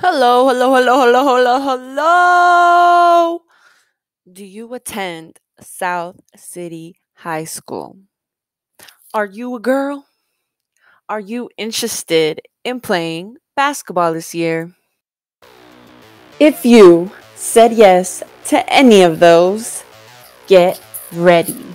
Hello, hello, hello, hello, hello, hello. Do you attend South City High School? Are you a girl? Are you interested in playing basketball this year? If you said yes to any of those, get ready.